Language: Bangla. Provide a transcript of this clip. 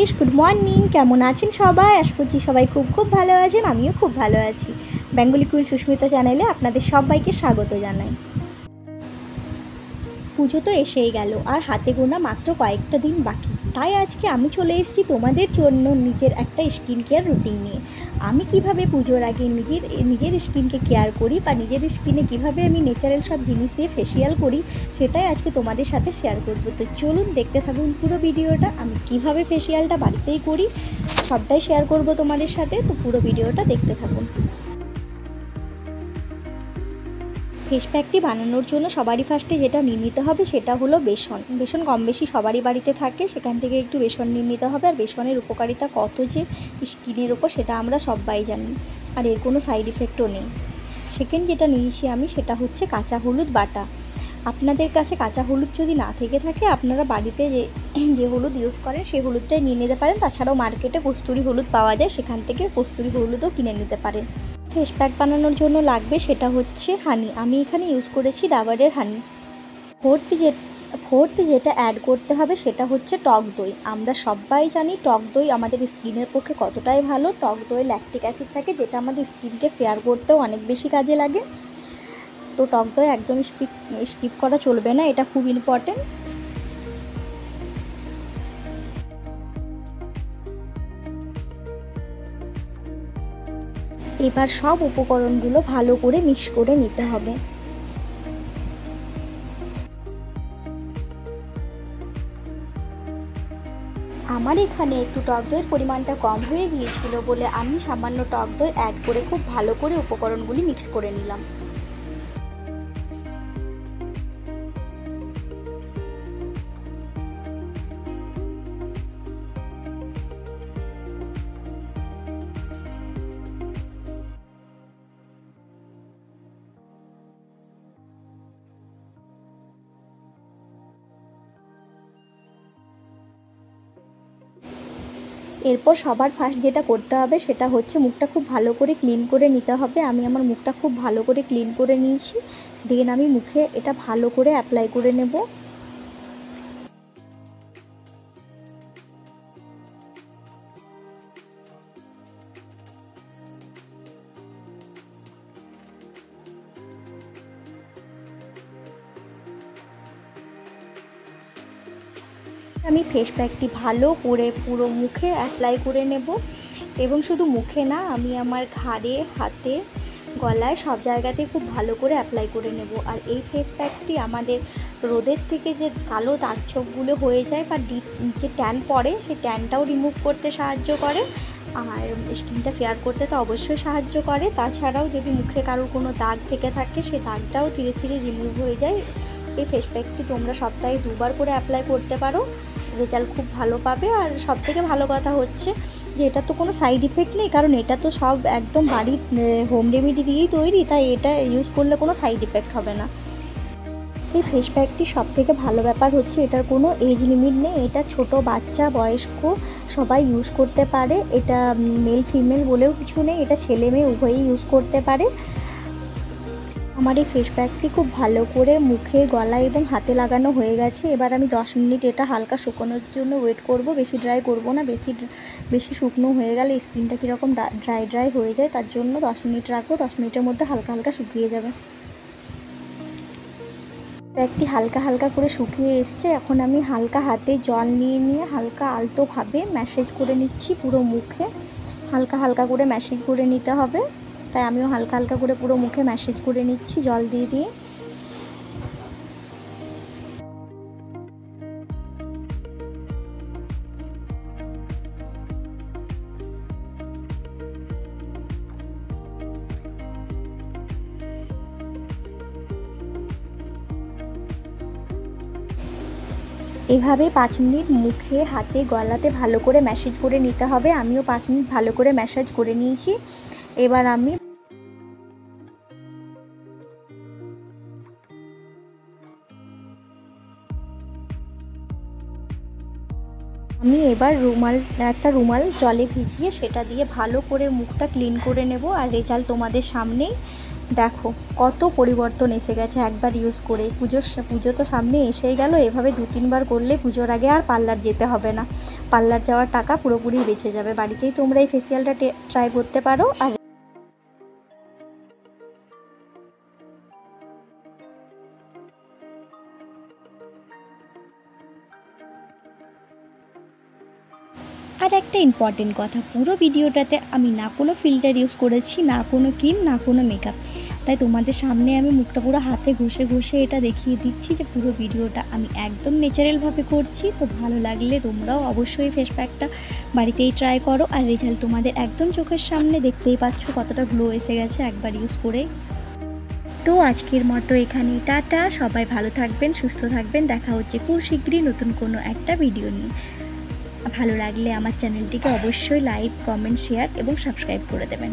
গাইস গুড মর্নিং কেমন আছেন সবাই? আশা করছি সবাই খুব খুব ভালো আছেন, আমিও খুব ভালো আছি। বেঙ্গলি কুইন সুস্মিতা চ্যানেলে আপনাদের সবাইকে স্বাগত জানাই। পুজো তো এসেই গেল, আর হাতে গোনা মাত্র কয়েকটা দিন বাকি। তাই আজকে আমি চলে এসেছি তোমাদের জন্য নিজের একটা স্কিন কেয়ার রুটিন নিয়ে। আমি কীভাবে পুজোর আগে নিজের নিজের স্কিনকে কেয়ার করি বা নিজের স্কিনে কীভাবে আমি ন্যাচারাল সব জিনিস দিয়ে ফেসিয়াল করি, সেটাই আজকে তোমাদের সাথে শেয়ার করব। তো চলুন দেখতে থাকুন পুরো ভিডিওটা, আমি কীভাবে ফেসিয়ালটা বাড়িতেই করি, সবটাই শেয়ার করব তোমাদের সাথে, তো পুরো ভিডিওটা দেখতে থাকুন। ফেস প্যাকটি বানানোর জন্য সবারই ফার্স্টে যেটা নিয়ে নিতে হবে সেটা হলো বেসন। বেসন কম বেশি সবারই বাড়িতে থাকে, সেখান থেকে একটু বেসন নিয়ে নিতে হবে। আর বেসনের উপকারিতা কত যে স্কিনের ওপর সেটা আমরা সবাই জানি, আর এর কোনো সাইড ইফেক্টও নেই। সেকেন্ড যেটা নিয়েছি আমি সেটা হচ্ছে কাঁচা হলুদ বাটা। আপনাদের কাছে কাঁচা হলুদ যদি না থেকে থাকে, আপনারা বাড়িতে যে যে হলুদ ইউজ করেন, সেই হলুদটাই নিয়ে নিতে পারেন। তাছাড়াও মার্কেটে কস্তুরি হলুদ পাওয়া যায়, সেখান থেকে কস্তুরি হলুদও কিনে নিতে পারেন। ফেস প্যাক বানানোর জন্য লাগবে সেটা হচ্ছে হানি। আমি এখানে ইউজ করেছি ডাবারের হানি। ফোর্থ যে, ফোর্থ যেটা অ্যাড করতে হবে সেটা হচ্ছে টক দই। আমরা সবাই জানি টক দই আমাদের স্কিনের পক্ষে কতটাই ভালো। টক দই ল্যাকটিক অ্যাসিড থাকে যেটা আমাদের স্কিনকে ফেয়ার করতেও অনেক বেশি কাজে লাগে। তো টক দই একদম স্কিপ স্কিপ করা চলবে না। এটা খুব ইম্পর্টেন্ট এবার সব উপকরণগুলো ভালো করে মিক্স করে নিতে হবে। আমার এখানে একটু টক দইয়ের পরিমাণটা কম হয়ে গিয়েছিল বলে আমি সামান্য টক দই অ্যাড করে খুব ভালো করে উপকরণগুলি মিক্স করে নিলাম। এরপর সবার ফার্স্ট যেটা করতে হবে সেটা হচ্ছে মুখটা খুব ভালো করে ক্লিন করে নিতে হবে। আমি আমার মুখটা খুব ভালো করে ক্লিন করে নিয়েছি। দেন আমি মুখে এটা ভালো করে অ্যাপ্লাই করে নেব। আমি ফেস প্যাকটি ভালো করে পুরো মুখে অ্যাপ্লাই করে নেব। এবং শুধু মুখে না, আমি আমার ঘাড়ে, হাতে, গলায় সব জায়গাতে খুব ভালো করে অ্যাপ্লাই করে নেব। আর এই ফেস প্যাকটি আমাদের রোদের থেকে যে কালো দাগ ছোপগুলো হয়ে যায় বা যে ট্যান পড়ে, সেই ট্যানটাও রিমুভ করতে সাহায্য করে। আর স্কিনটা ফেয়ার করতে তো অবশ্যই সাহায্য করে। তাছাড়াও যদি মুখে কারোর কোনো দাগ থেকে থাকে সেই দাগটাও ধীরে ধীরে রিমুভ হয়ে যায়। এই ফেস প্যাকটি তোমরা সপ্তাহে দুবার করে অ্যাপ্লাই করতে পারো। রেজাল্ট খুব ভালো পাবে। আর সব থেকে ভালো কথা হচ্ছে যে এটা তো কোনো সাইড ইফেক্ট নেই, কারণ এটা তো সব একদম বাড়ির হোম রেমেডি দিয়েই তৈরি, তাই এটা ইউজ করলে কোনো সাইড ইফেক্ট হবে না। এই ফেস সব থেকে ভালো ব্যাপার হচ্ছে এটার কোনো এজ লিমিট নেই। এটা ছোট, বাচ্চা, বয়স্ক সবাই ইউজ করতে পারে। এটা মেল ফিমেল বলেও কিছু নেই। এটা ছেলে মেয়ে উভয়ই ইউজ করতে পারে। আমার এই ফেস প্যাকটি খুব ভালো করে মুখে, গলায় এবং হাতে লাগানো হয়ে গেছে। এবার আমি দশ মিনিট এটা হালকা শুকোনোর জন্য ওয়েট করব। বেশি ড্রাই করব না, বেশি বেশি শুকনো হয়ে গেলে স্কিনটা কীরকম ড্রাই ড্রাই হয়ে যায়, তার জন্য দশ মিনিট রাখব। দশ মিনিটের মধ্যে হালকা হালকা শুকিয়ে যাবে। প্যাকটি হালকা হালকা করে শুকিয়ে এসছে। এখন আমি হালকা হাতে জল নিয়ে নিয়ে হালকা আলতোভাবে ম্যাসেজ করে নিচ্ছি পুরো মুখে। হালকা হালকা করে ম্যাসেজ করে নিতে হবে। তাই আমিও হালকা হালকা করে পুরো মুখে ম্যাসেজ করে নিচ্ছি, জল দিয়ে দিয়ে। এভাবে পাঁচ মিনিট মুখে, হাতে, গলাতে ভালো করে ম্যাসেজ করে নিতে হবে। আমিও পাঁচ মিনিট ভালো করে ম্যাসাজ করে নিয়েছি। এবার আমি আমি এবার রুমাল, একটা রুমাল জলে ভিজিয়ে সেটা দিয়ে ভালো করে মুখটা ক্লিন করে নেব আর রেজাল্ট তোমাদের সামনেই। দেখো, কত পরিবর্তন এসে গেছে একবার ইউজ করে। পুজোর পুজো তো সামনে এসেই গেল, এভাবে দু, তিনবার করলে পুজোর আগে আর পার্লার যেতে হবে না। পার্লার যাওয়ার টাকা পুরোপুরি বেঁচে যাবে। বাড়িতেই তোমরা এই ফেসিয়ালটা ট্রাই করতে পারো আর আর একটা ইম্পর্টেন্ট কথা, পুরো ভিডিওটাতে আমি না কোনো ফিল্টার ইউজ করেছি, না কোনো ক্রিম না কোনো মেকআপ তাই তোমাদের সামনে আমি মুখটা পুরো হাতে ঘষে ঘষে এটা দেখিয়ে দিচ্ছি যে পুরো ভিডিওটা আমি একদম ন্যাচারালভাবে করছি। তো ভালো লাগলে তোমরাও অবশ্যই ফেস প্যাকটা বাড়িতেই ট্রাই করো। আর রেজাল্ট তোমাদের একদম চোখের সামনে দেখতেই পাচ্ছ কতটা গ্লো এসে গেছে একবার ইউজ করে। তো আজকের মতো এখানে টাটা। সবাই ভালো থাকবেন, সুস্থ থাকবেন। দেখা হচ্ছে খুব শীঘ্রই নতুন কোনো একটা ভিডিও নিয়ে। ভালো লাগলে আমার চ্যানেলটিকে অবশ্যই লাইক কমেন্ট শেয়ার এবং সাবস্ক্রাইব করে দেবেন।